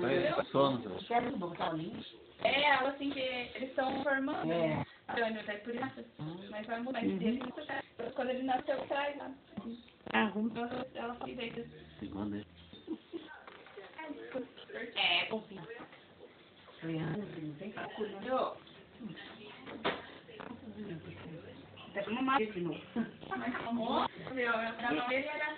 Vai sono. É, ela assim que eles estão formando. É. Antônio, daí por isso. Mas vai mudar de dele. Quando ele nasceu, traz lá. Arruma. Ela, foi feita. Segunda. É, confia. Tá com uma máquina de novo. Mas como? Meu, eu tava era